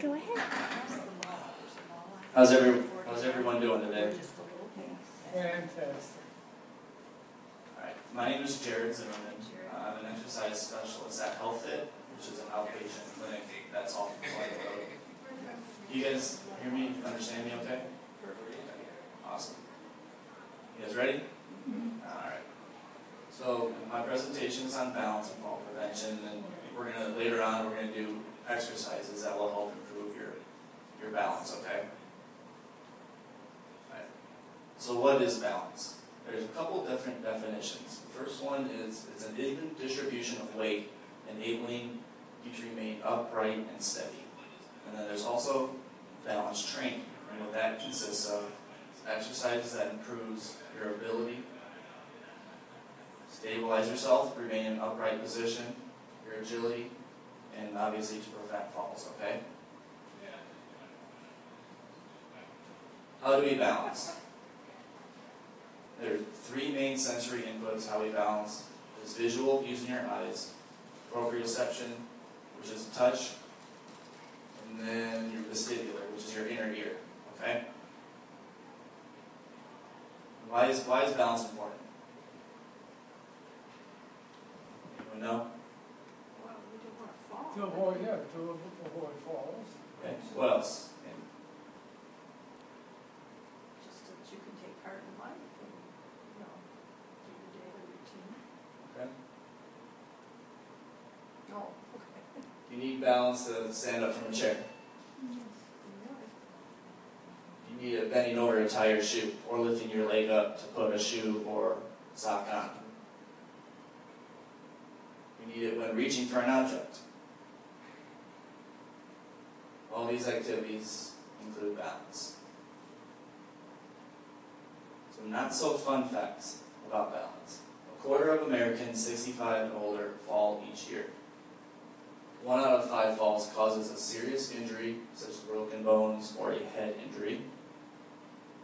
Go ahead. How's every, how's everyone doing today? Fantastic. Alright, my name is Jared Zimmerman. I'm an exercise specialist at HealthFit, which is an outpatient clinic that's off the White Road. You guys hear me, understand me okay? Awesome. You guys ready? Alright. So my presentation is on balance and fall prevention, and we're gonna, later on, we're gonna do exercises that will help improve your, your balance, okay? Alright. So what is balance? There's a couple different definitions. The first one is it's an even distribution of weight, enabling you to remain upright and steady. And then there's also balance training, and what that consists of is exercises that improves your ability stabilize yourself, remain in an upright position, your agility, and obviously to prevent falls, okay? How do we balance? There are three main sensory inputs how we balance. There's visual, using your eyes, proprioception, which is touch, and then your vestibular, which is your inner ear, okay? Why is, why is balance important? Anyone know? To avoid, yeah, to avoid falls. Okay, what else? Just so that you can take part in life and, you know, do your daily routine. Okay. Oh, okay. You need balance to stand up from a chair. You need it bending over to tie your shoe, or lifting your leg up to put a shoe or sock on. You need it when reaching for an object. All these activities include balance. Some not so fun facts about balance. A quarter of Americans 65 and older fall each year. One out of five falls causes a serious injury, such as broken bones or a head injury.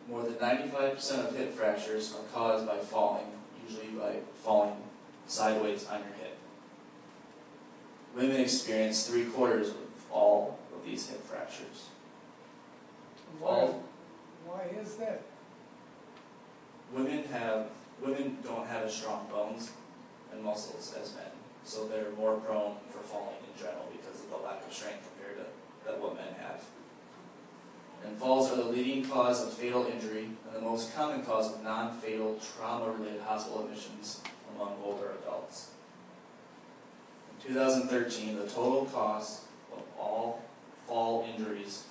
More than 95% of hip fractures are caused by falling, usually by falling sideways on your hip. Women experience three quarters of all these hip fractures. Why, All why is that? women have women don't have as strong bones and muscles as men, so they're more prone for falling in general because of the lack of strength compared to that what men have. And falls are the leading cause of fatal injury and the most common cause of non-fatal trauma-related hospital admissions among older adults. In 2013, the total cost of all fall injuries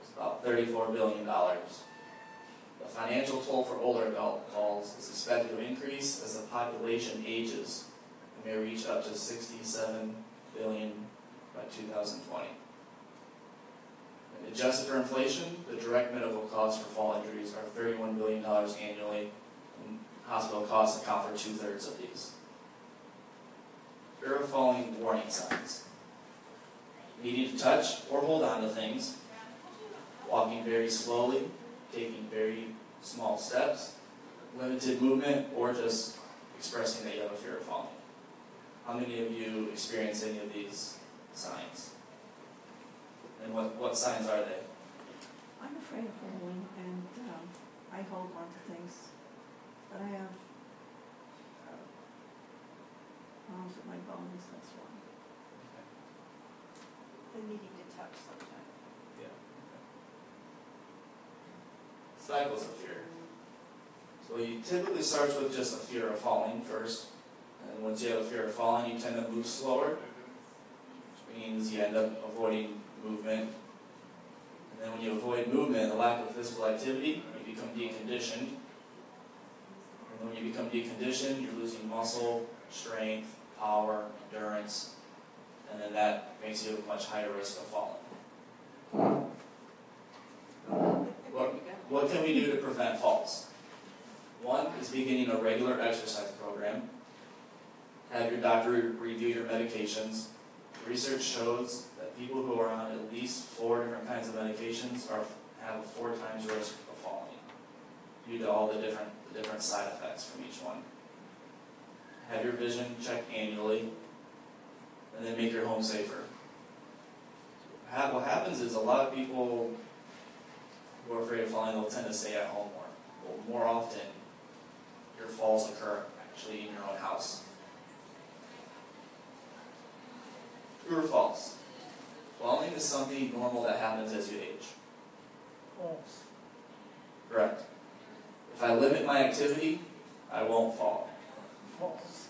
was about $34 billion. The financial toll for older adult falls is expected to increase as the population ages and may reach up to 67 billion by 2020. And adjusted for inflation, the direct medical costs for fall injuries are $31 billion annually, and hospital costs account for two thirds of these. Here are following warning signs needing to touch or hold on to things, walking very slowly, taking very small steps, limited movement, or just expressing that you have a fear of falling. How many of you experience any of these signs? And what, what signs are they? I'm afraid of falling and, um, I hold on to things, but I have, uh, problems with my bones, that's why. And needing to touch sometimes. Yeah. Cycles of fear. So you typically starts with just a fear of falling first, and once you have a fear of falling, you tend to move slower, which means you end up avoiding movement. And then when you avoid movement, the lack of physical activity, you become deconditioned. And when you become deconditioned, you're losing muscle, strength, power, endurance, and then that makes you much higher risk of falling. What, what can we do to prevent falls? One is beginning a regular exercise program. Have your doctor review your medications. Research shows that people who are on at least four different kinds of medications are, have a four times risk of falling due to all the different, the different side effects from each one. Have your vision checked annually, and then make your home safer. what happens is a lot of people who are afraid of falling, they'll tend to stay at home more. Well, more often, your falls occur actually in your own house. True or false? Falling is something normal that happens as you age. False. Correct. If I limit my activity, I won't fall. False.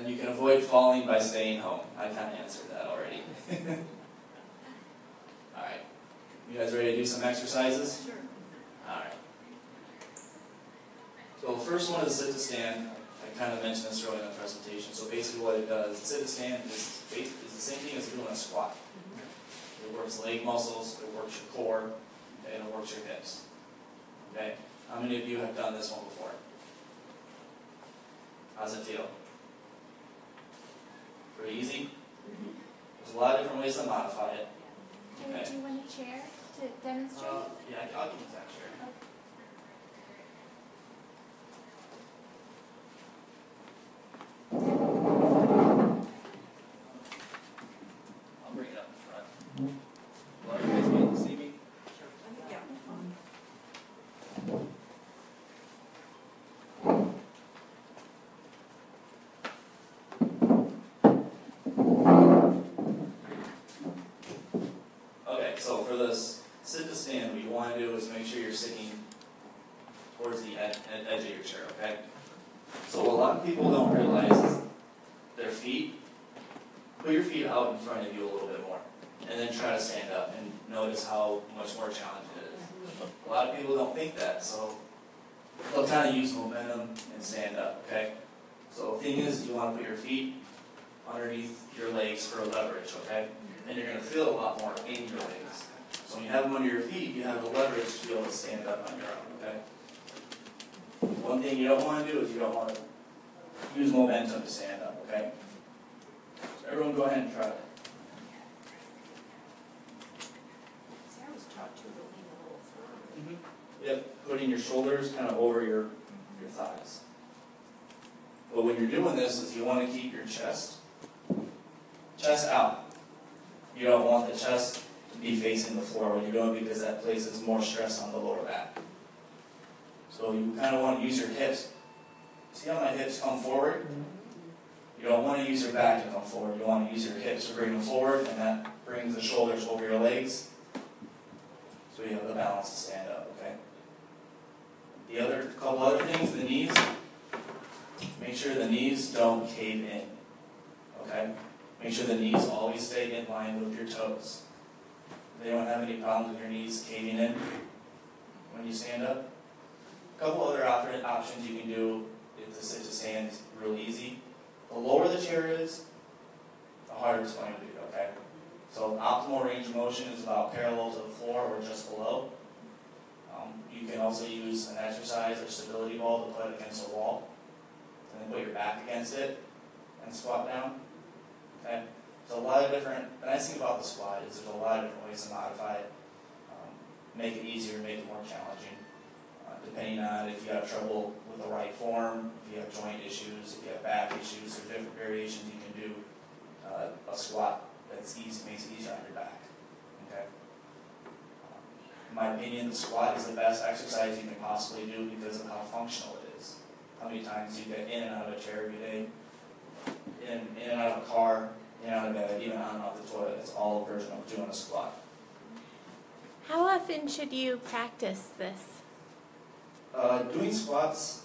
And you can avoid falling by staying home. I kind of answered that already. Alright. You guys ready to do some exercises? Sure. Alright. So the first one is sit to stand. I kind of mentioned this earlier in the presentation. So basically what it does, sit to stand is, is the same thing as doing a squat. Mm-hmm. It works leg muscles, it works your core, and it works your hips. Okay? How many of you have done this one before? How's it feel? Pretty easy? There's a lot of different ways to modify it. Can we Okay. do one a chair to demonstrate? Uh, yeah, I'll give you that chair. I'll bring it up in front. Will you guys be able to see me? Yeah, fine. Okay, so for sit to stand, what you want to do is make sure you're sitting towards the ed- ed- edge of your chair, okay? So a lot of people don't realize their feet, put your feet out in front of you a little bit more, and then try to stand up and notice how much more challenging it is. A lot of people don't think that, so they'll kind of use momentum and stand up, okay? So the thing is, you want to put your feet underneath your legs for leverage, okay? And you're gonna feel a lot more in your legs. So when you have them under your feet, you have the leverage to be able to stand up on your own, okay? One thing you don't wanna do is you don't wanna use momentum to stand up, okay? So everyone go ahead and try it. See, I was taught to lean a little further. Mm-hmm. Yep, putting your shoulders kind of over your, your thighs. But when you're doing this, is you wanna keep your chest, chest out. You don't want the chest to be facing the floor when you're doing it because that places more stress on the lower back. So you kind of want to use your hips. See how my hips come forward? You don't want to use your back to come forward. You want to use your hips to bring them forward, and that brings the shoulders over your legs. So you have the balance to stand up, okay? The other couple other things, the knees. Make sure the knees don't cave in. Okay? Make sure the knees always stay in line with your toes. They don't have any problems with your knees caving in when you stand up. A couple other op- options you can do if the sit to stand is real easy. The lower the chair is, the harder it's going to be, okay? So optimal range of motion is about parallel to the floor or just below. Um, you can also use an exercise or stability ball to put against a wall, and then put your back against it and squat down. Okay, so a lot of different. The nice thing about the squat is there's a lot of different ways to modify it, um, make it easier, make it more challenging, uh, depending on if you have trouble with the right form, if you have joint issues, if you have back issues, there's different variations you can do. Uh, a squat that's easy makes it easier on your back. Okay. In my opinion, the squat is the best exercise you can possibly do because of how functional it is. How many times you get in and out of a chair every day, in, in and out of a car, in and out of bed, even on and off the toilet. It's all a version of doing a squat. How often should you practice this? Uh, doing squats,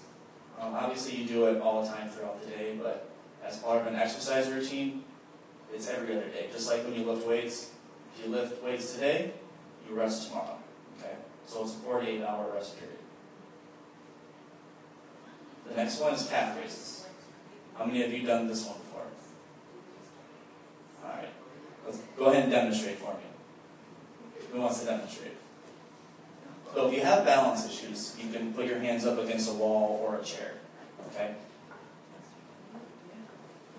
um, obviously you do it all the time throughout the day, but as part of an exercise routine, it's every other day. Just like when you lift weights, if you lift weights today, you rest tomorrow. Okay? So it's a 48 hour rest period. The next one is calf raises. How many of you done this one before? Alright. Let's go ahead and demonstrate for me. Who wants to demonstrate? So if you have balance issues, you can put your hands up against a wall or a chair. Okay?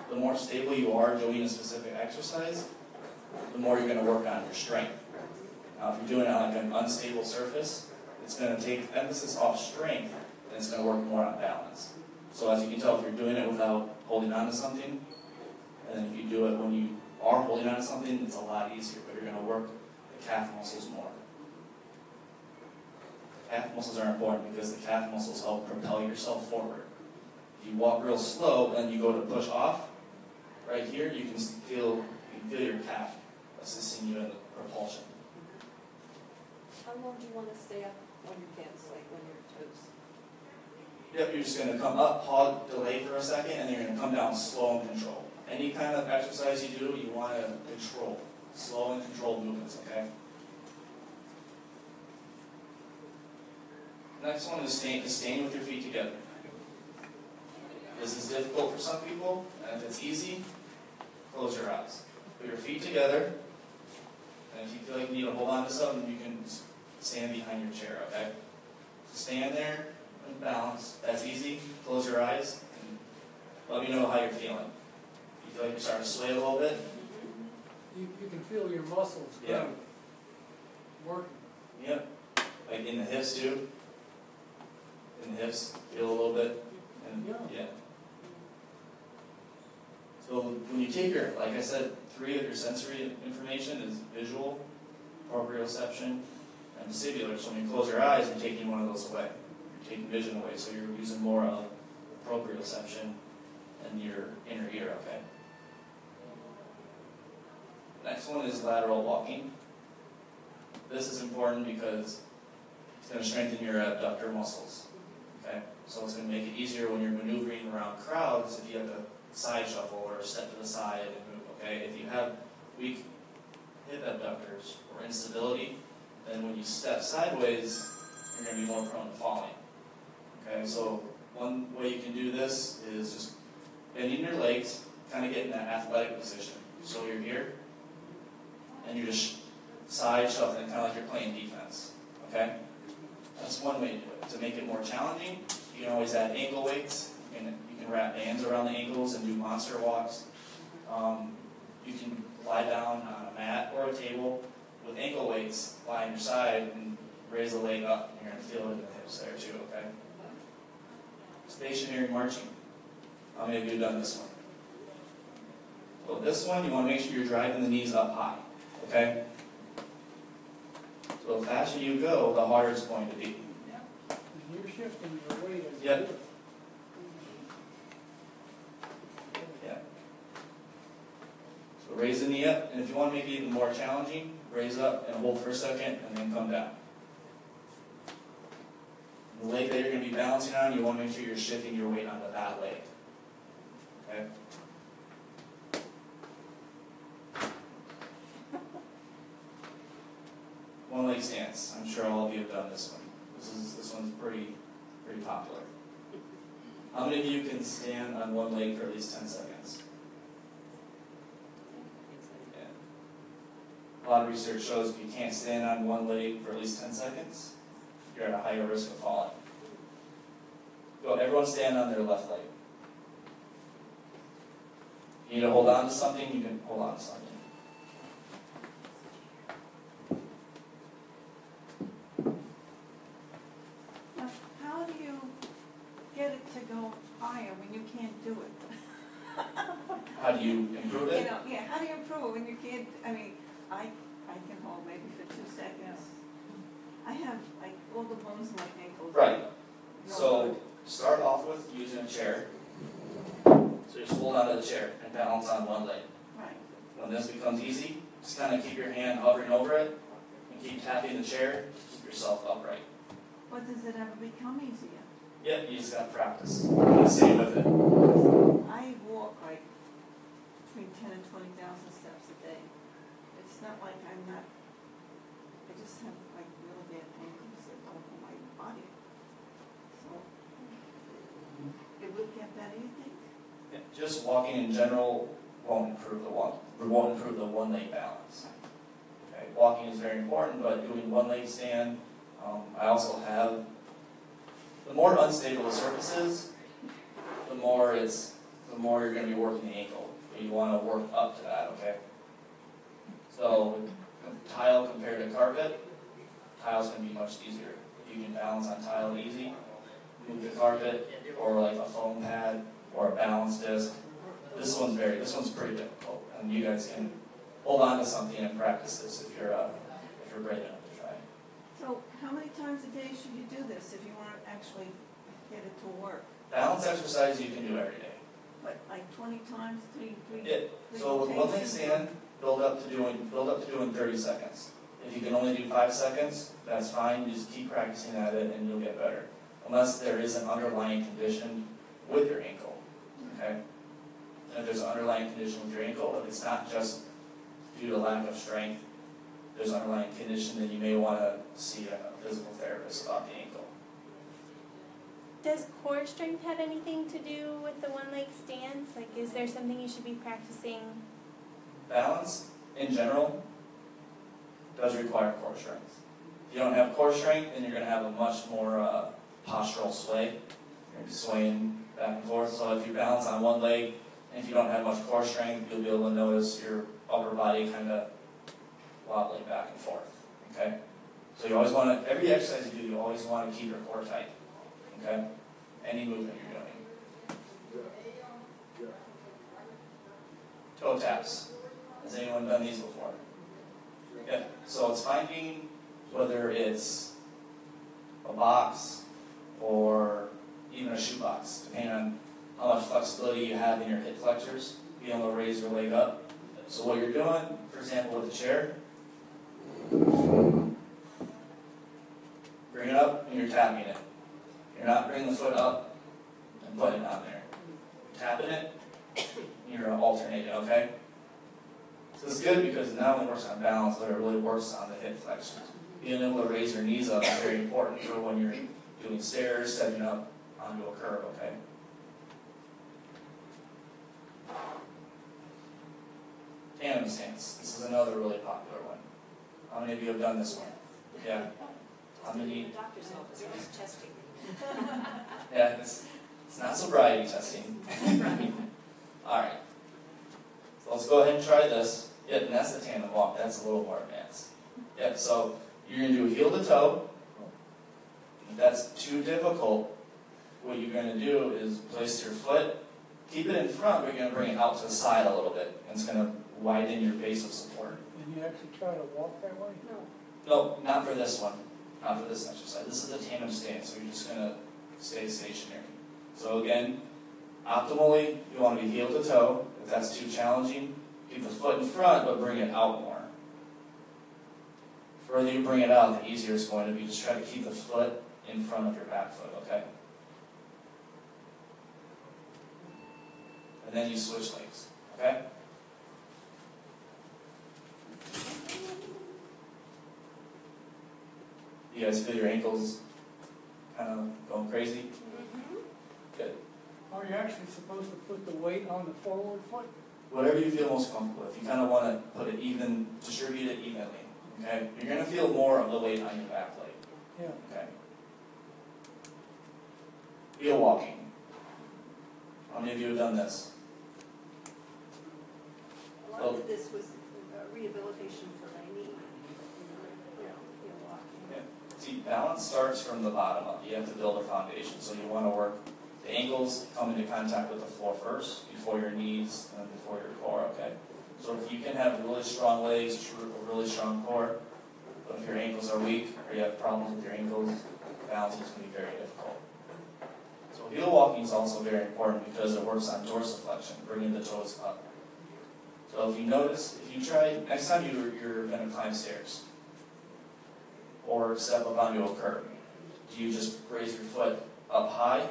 The more stable you are doing a specific exercise, the more you're going to work on your strength. Now, if you're doing it on like an unstable surface, it's going to take emphasis off strength, and it's going to work more on balance. So as you can tell, if you're doing it without holding on to something, and then if you do it when you are holding on to something, it's a lot easier, but you're gonna work the calf muscles more. Calf muscles are important because the calf muscles help propel yourself forward. If you walk real slow and you go to push off, right here, you can feel, you can feel your calf assisting you in the propulsion. How long do you want to stay up on your pants, like on your toes? Yep, you're just gonna come up, pause, delay for a second, and then you're gonna come down slow and control. Any kind of exercise you do, you wanna control, slow and controlled movements, okay? Next one is staying, is staying with your feet together. This is difficult for some people, and if it's easy, close your eyes. Put your feet together, and if you feel like you need to hold on to something, you can stand behind your chair, okay? Stand there, and balance. That's easy. Close your eyes and let me know how you're feeling. You feel like you're starting to sway a little bit? You, you can feel your muscles Yeah. working. Yep. Like in the hips too. In the hips, feel a little bit. And Yeah. yeah. So when you take your, like I said, three of your sensory information is visual, proprioception, and vestibular. So when you close your eyes, you're taking one of those away. You're taking vision away. So you're using more of proprioception and your inner ear, okay? Next one is lateral walking. This is important because it's going to strengthen your abductor muscles. Okay? So it's going to make it easier when you're maneuvering around crowds if you have to side shuffle or step to the side and move. Okay? If you have weak hip abductors or instability, then when you step sideways, you're going to be more prone to falling. Okay? So one way you can do this is just bending your legs, kind of get in that athletic position. So you're here, and you're just side shuffling, kind of like you're playing defense. Okay? That's one way to do it. To make it more challenging, you can always add ankle weights. You can, you can wrap bands around the ankles and do monster walks. Um, you can lie down on a mat or a table with ankle weights, lie on your side, and raise the leg up. And you're going to feel it in the hips there too, okay? Stationary marching. How many of you have done this one? Well, this one, you want to make sure you're driving the knees up high, okay? So the faster you go, the harder it's going to be. And you're shifting your weight as Yep. Yeah. So raise the knee up, and if you want to make it even more challenging, raise up and hold for a second, and then come down. The leg that you're going to be balancing on, you want to make sure you're shifting your weight onto that leg. Okay? I'm sure all of you have done this one. This is this one's pretty pretty popular. How many of you can stand on one leg for at least 10 seconds? Yeah. A lot of research shows if you can't stand on one leg for at least 10 seconds, you're at a higher risk of falling. Go, everyone stand on their left leg. You need to hold on to something, you can hold on to something. Now, how do you get it to go higher when you can't do it? How do you improve You it? know, yeah, how do you improve it when you can't, I mean, I, I can hold maybe for two seconds. I have like all the bones in my ankles. Right. No So good. start off with using a chair. So just hold onto the chair and balance on one leg. Right, When this becomes easy, just kind of keep your hand hovering over it keep the chair keep yourself upright. but does it ever become easier? Yep, you just gotta practice. Stay with it. I walk like between ten and twenty thousand steps a day. It's not like I'm not, I just have like really bad ankles that don't hold my body. So, it would get better, you think? Yeah, Just walking in general won't improve the one, won't improve the one leg balance. Walking is very important, but doing one leg stand, um, I also have, the more unstable the surface is, the more it's, the more you're gonna be working the ankle. You wanna work up to that, okay? So, tile compared to carpet, tile's gonna be much easier. You can balance on tile easy, move the carpet, or like a foam pad, or a balance disc. This one's very, this one's pretty difficult. And you guys can hold on to something and practice this if you're, uh, if you're brave enough to try. So how many times a day should you do this if you want to actually get it to work? Balance exercise you can do every day. But like twenty times, three, three? It, so with one thing stand, build up to doing, build up to doing thirty seconds. If you can only do five seconds, that's fine, you just keep practicing at it and you'll get better. Unless there is an underlying condition with your ankle, okay? And if there's an underlying condition with your ankle, if it's not just due to lack of strength, there's an underlying condition, then you may wanna see a physical therapist about the ankle. Does core strength have anything to do with the one leg stance? Like, is there something you should be practicing? Balance, in general, does require core strength. If you don't have core strength, then you're gonna have a much more uh, postural sway. You're gonna be swaying back and forth. So if you balance on one leg, and if you don't have much core strength, you'll be able to notice your upper body kind of wobbling back and forth. Okay? So you always want to, every exercise you do, you always want to keep your core tight. Okay? Any movement you're doing. Toe taps. Has anyone done these before? Yeah. So it's finding whether it's a box or even a shoebox, depending on how much flexibility you have in your hip flexors, being able to raise your leg up. So what you're doing, for example, with the chair, bring it up and you're tapping it. You're not bringing the foot up and putting it on there. You're tapping it, and you're alternating, okay? So it's good because it not only works on balance, but it really works on the hip flexors. Being able to raise your knees up is very important for when you're doing stairs, stepping up onto a curb, okay? Stance. This is another really popular one. How many of you have done this one? Yeah. How many? Doctor's office, testing. Yeah, it's, it's not sobriety testing. Alright. So let's go ahead and try this. Yep, and that's the tandem walk. That's a little more advanced. Yep, so you're going to do heel to toe. If that's too difficult, what you're going to do is place your foot, keep it in front, but you're going to bring it out to the side a little bit. And it's going to widen your base of support. And you actually try to walk that way? No, No, not for this one. Not for this exercise. This is a tandem stance, so you're just gonna stay stationary. So again, optimally, you want to be heel to toe. If that's too challenging, keep the foot in front, but bring it out more. The further you bring it out, the easier it's going to be. Just try to keep the foot in front of your back foot, okay? And then you switch legs, okay? You guys feel your ankles kind of going crazy? Good. Are you actually supposed to put the weight on the forward foot? Whatever you feel most comfortable with. You kind of want to put it even, distribute it evenly. Okay? You're going to feel more of the weight on your back leg. Yeah. Okay? Heel walking. How many of you have done this? a lot of this was uh, rehabilitation for my knee. You know, you know, walking. See, balance starts from the bottom up. You have to build a foundation. So you want to work the ankles come into contact with the floor first, before your knees, and before your core, okay? So if you can have really strong legs, a really strong core, but if your ankles are weak, or you have problems with your ankles, balancing is going to be very difficult. So heel walking is also very important because it works on dorsiflexion, bringing the toes up. So if you notice, if you try, next time you're, you're going to climb stairs, or step up onto a curb, do you just raise your foot up high?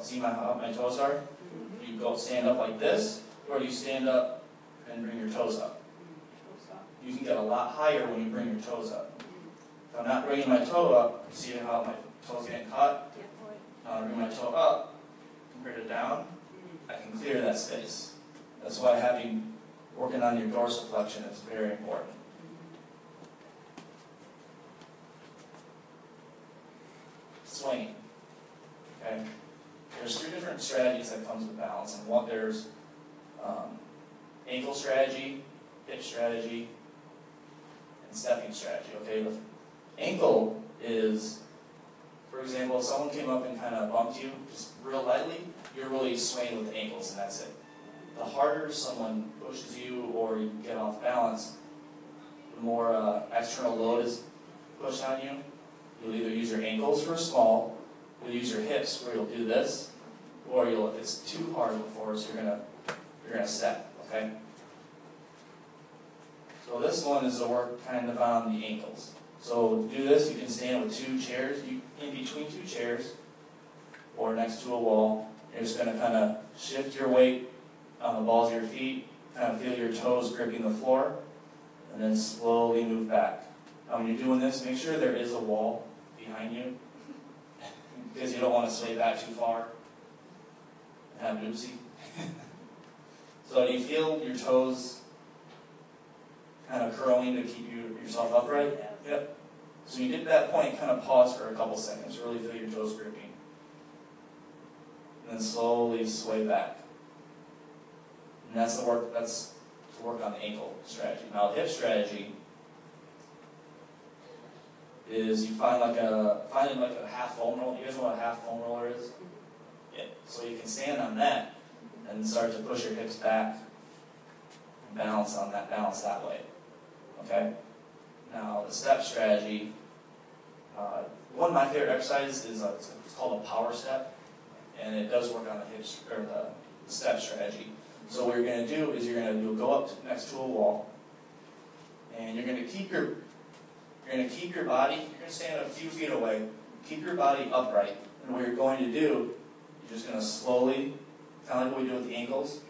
See my, how my toes are? Mm-hmm. You go stand up like this, or do you stand up and bring your toes up? You can get a lot higher when you bring your toes up. If I'm not bringing my toe up, see how my toes getting caught? Now I bring my toe up, bring it down, I can clear that space. That's why having, working on your dorsiflexion is very important. Okay? There's three different strategies that comes with balance, and one, there's um, ankle strategy, hip strategy, and stepping strategy. Okay, ankle is, for example, if someone came up and kind of bumped you just real lightly, you're really swaying with the ankles, and that's it. The harder someone pushes you or you get off balance, the more uh, external load is pushed on you, you'll either use your ankles for a small, you'll use your hips where you'll do this, or you'll, if it's too hard a force, you're gonna, you're gonna step, okay? So this one is to work kind of on the ankles. So to do this, you can stand with two chairs, you, in between two chairs, or next to a wall. You're just gonna kind of shift your weight on the balls of your feet, kind of feel your toes gripping the floor, and then slowly move back. Now, when you're doing this, make sure there is a wall behind you, because you don't want to sway back too far and have an oopsie. so do you feel your toes kind of curling to keep you, yourself upright? Yep. So you get to that point, kind of pause for a couple seconds, really feel your toes gripping. And then slowly sway back. And that's the work, that's to work on the ankle strategy. Now, the hip strategy is you find like a, find like a half foam roller. You guys know what a half foam roller is? Yeah. So you can stand on that and start to push your hips back and balance on that, balance that way. Okay? Now, the step strategy, uh, one of my favorite exercises is, uh, it's called a power step, and it does work on the hips, or the, the step strategy. So what you're gonna do is you're gonna, go up to, next to a wall, and you're gonna keep your, you're gonna keep your body, you're gonna stand a few feet away, keep your body upright, and what you're going to do, you're just gonna slowly, kinda like what we do with the ankles,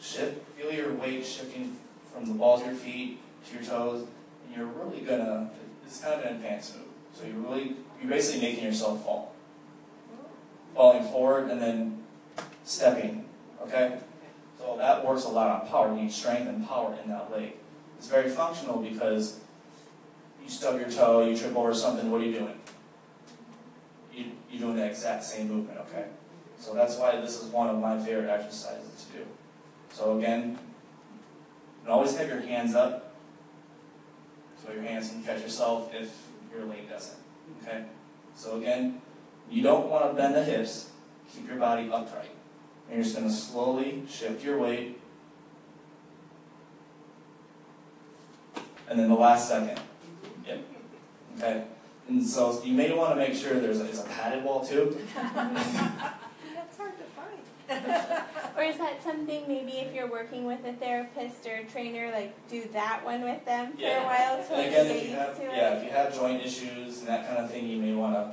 shift, feel your weight shifting from the balls of your feet to your toes, and you're really gonna, it's kind of an advanced move. So you're really, you're basically making yourself fall. Falling forward and then stepping, okay? So that works a lot on power. You need strength and power in that leg. It's very functional because you stub your toe, you trip over something, what are you doing? You, you're doing the exact same movement, okay? So that's why this is one of my favorite exercises to do. So again, always have your hands up so your hands can catch yourself if your leg doesn't. Okay? So again, you don't want to bend the hips. Keep your body upright. And you're just going to slowly shift your weight. And then the last second. Yep. Okay? And so you may want to make sure there's a, it's a padded wall too. That's hard to find. Or is that something maybe if you're working with a therapist or a trainer, like do that one with them for Yeah. a while to And again, get if you used have, to yeah, it? if you have joint issues and that kind of thing, you may want to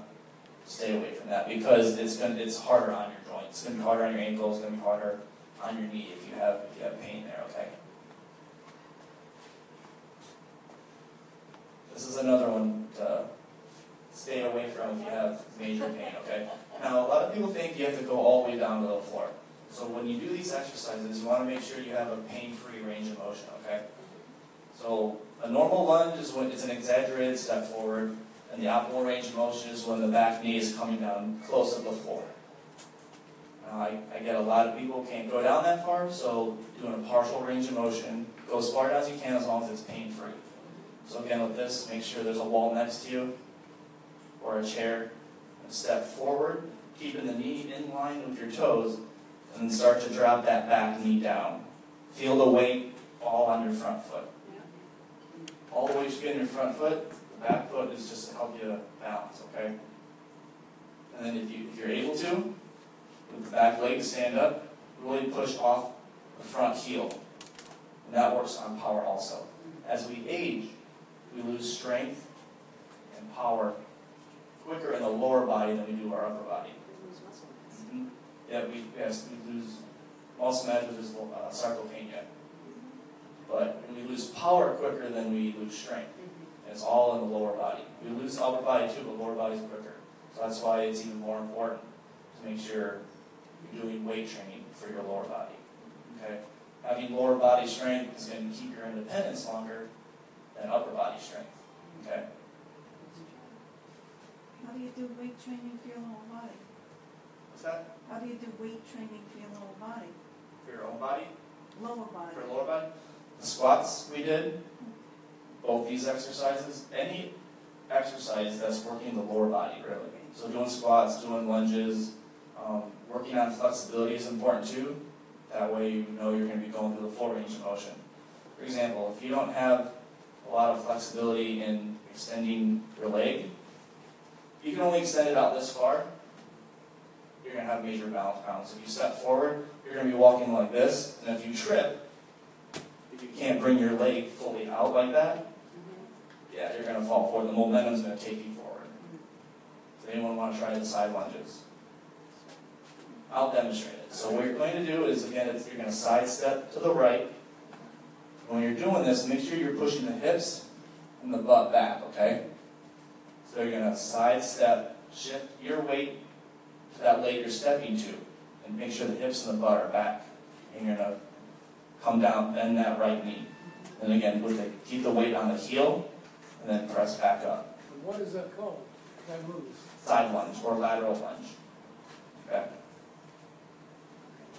stay away from that because it's gonna, it's harder on your joints. It's gonna be harder on your ankles. It's gonna be harder on your knee if you have if you have pain there. Okay. This is another one to stay away from if you have major pain. Okay. Now, a lot of people think you have to go all the way down to the floor. So when you do these exercises, you want to make sure you have a pain-free range of motion. Okay. So a normal lunge is when it's an exaggerated step forward, and the optimal range of motion is when the back knee is coming down close to the floor. Now, I, I get a lot of people can't go down that far, so doing a partial range of motion, go as far down as you can as long as it's pain-free. So again, with this, make sure there's a wall next to you, or a chair, and step forward, keeping the knee in line with your toes, and then start to drop that back knee down. Feel the weight all on your front foot. All the way you get in your front foot, the back foot is just to help you balance, okay? And then if you if you're able to, with the back leg stand up, really push off the front heel. And that works on power also. As we age, lose strength and power quicker in the lower body than we do our upper body. Mhm. Yeah, we, we lose muscle mass, which is uh, sarcopenia. But we lose power quicker than we lose strength. And it's all in the lower body. We lose the upper body too, but lower body's quicker. So that's why it's even more important to make sure you're doing weight training for your lower body. Okay? Having lower body strength is going to keep your independence longer than upper body strength. Okay? How do you do weight training for your lower body? What's that? How do you do weight training for your lower body? For your own body? Lower body. For your lower body? The squats we did, both these exercises, any exercise that's working the lower body, really. So doing squats, doing lunges, um, working on flexibility is important too. That way you know you're gonna be going through the full range of motion. For example, if you don't have a lot of flexibility in extending your leg, If you can only extend it out this far, you're gonna have major balance problems. If you step forward, you're gonna be walking like this, and if you trip, if you can't bring your leg fully out like that, mm-hmm. yeah, you're gonna fall forward, the momentum's gonna take you forward. Does anyone wanna try the side lunges? I'll demonstrate it. So what you're going to do is, again, it's, you're gonna sidestep to the right. When you're doing this, make sure you're pushing the hips and the butt back, okay? So you're gonna sidestep, shift your weight to that leg you're stepping to, and make sure the hips and the butt are back. And you're gonna come down, bend that right knee. And again, with the, keep the weight on the heel, and then press back up. What is that called, that move? Side lunge or lateral lunge. Okay?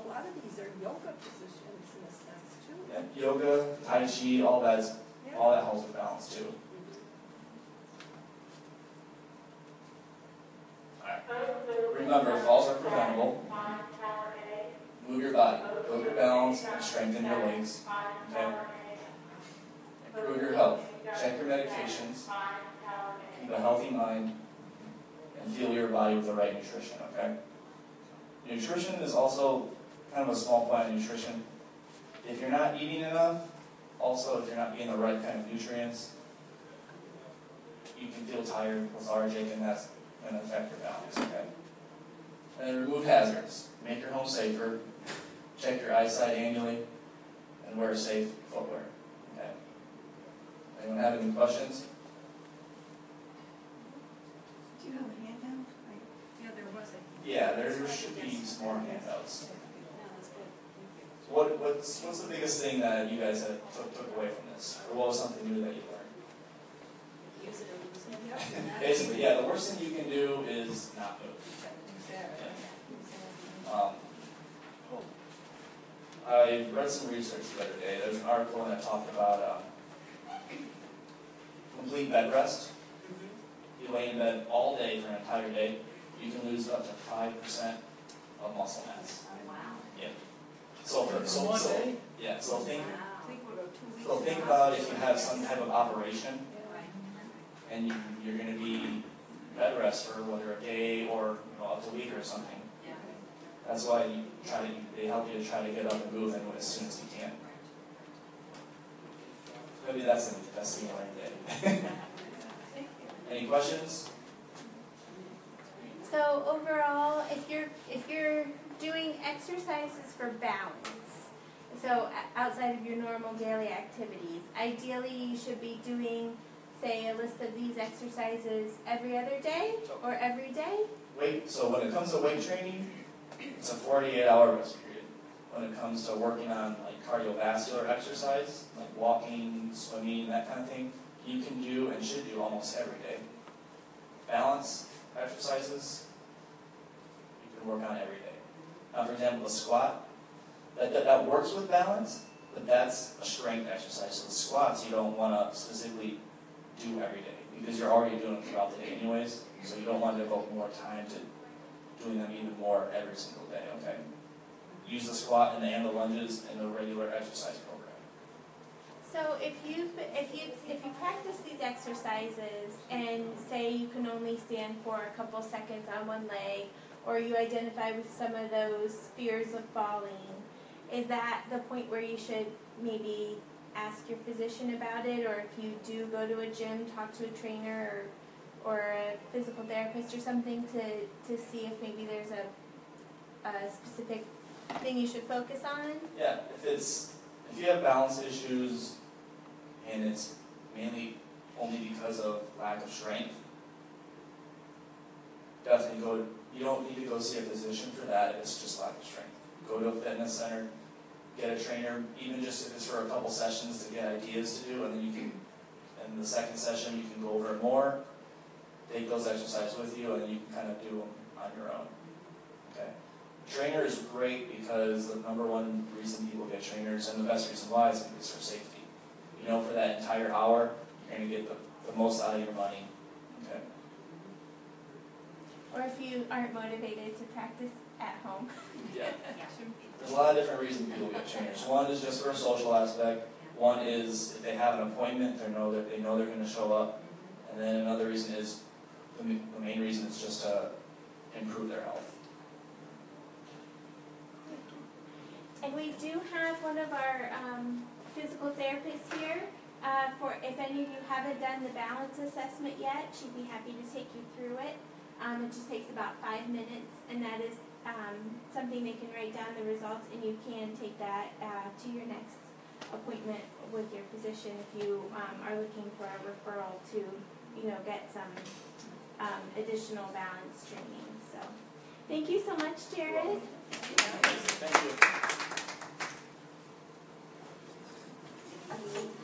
A lot of these are yoga positions in a sense too. Yeah, yoga, tai chi, all that's, all that helps with balance too. Remember, falls are preventable. Move your body, build your balance, and strengthen your legs. Okay? Improve your health. Check your medications. Keep a healthy mind. And fuel your body with the right nutrition, okay? Nutrition is also kind of a small point of nutrition. If you're not eating enough, also if you're not getting the right kind of nutrients, you can feel tired, lethargic, and that's gonna affect your balance, okay? And then remove hazards, make your home safer, check your eyesight annually, and wear safe footwear, okay? Anyone have any questions? Do you have a handout? I- Yeah, there was a. Yeah, there should be some more handouts. Yeah, that's good. Thank you. So What, what's, what's the biggest thing that you guys have took, took away from this? Or what was something new that you learned? Use it or lose it. Basically, yeah, the worst thing you can do is not move. Um, I read some research the other day, there's an article that talked about, um, complete bed rest. You lay in bed all day for an entire day, you can lose up to five percent of muscle mass. Wow. Yeah. So for, so, so, yeah, so think, Wow. think we'll go two weeks. so think about if you have some type of operation, and you, you're gonna be bed rest for whether a day or, you know, up to a week or something. That's why you try to, they help you to try to get up and move and as soon as you can. Maybe that's the best thing I learned today. Any questions? So overall, if you're if you're doing exercises for balance, so outside of your normal daily activities, ideally you should be doing, say, a list of these exercises every other day or every day. Weight, so when it comes to weight training, it's a forty-eight hour rest period. When it comes to working on like cardiovascular exercise, like walking, swimming, that kind of thing, you can do and should do almost every day. Balance exercises, you can work on every day. Now, for example, the squat, that, that, that works with balance, but that's a strength exercise. So the squats, you don't wanna specifically do every day, because you're already doing them throughout the day anyways, so you don't wanna devote more time to doing them even more every single day, okay? Use the squat and the, and the lunges in the regular exercise program. So if you if you if you practice these exercises and say you can only stand for a couple seconds on one leg, or you identify with some of those fears of falling, is that the point where you should maybe ask your physician about it, or if you do go to a gym, talk to a trainer or or a physical therapist or something to to see if maybe there's a a specific thing you should focus on? Yeah, if it's, if you have balance issues and it's mainly only because of lack of strength, definitely go, you don't need to go see a physician for that it's just lack of strength. Go to a fitness center, get a trainer, even just if it's for a couple sessions to get ideas to do, and then you can, in the second session, you can go over more, take those exercises with you, and then you can kind of do them on your own. Okay? Trainer is great because the number one reason people get trainers, and the best reason why, is because for safety. You know, for that entire hour, you're gonna get the, the most out of your money, okay? Or if you aren't motivated to practice at home? Yeah. Shouldn't There's a lot of different reasons people get changed. One is just for a social aspect. One is if they have an appointment, they know that they know they're going to show up. And then another reason is the, the main reason is just to improve their health. And we do have one of our um, physical therapist here. Uh, for if any of you haven't done the balance assessment yet, she'd be happy to take you through it. Um, it just takes about five minutes, and that is um, something they can write down the results, and you can take that uh, to your next appointment with your physician if you um, are looking for a referral to, you know, get some um, additional balance training. So, thank you so much, Jared. Thank you. Thank you.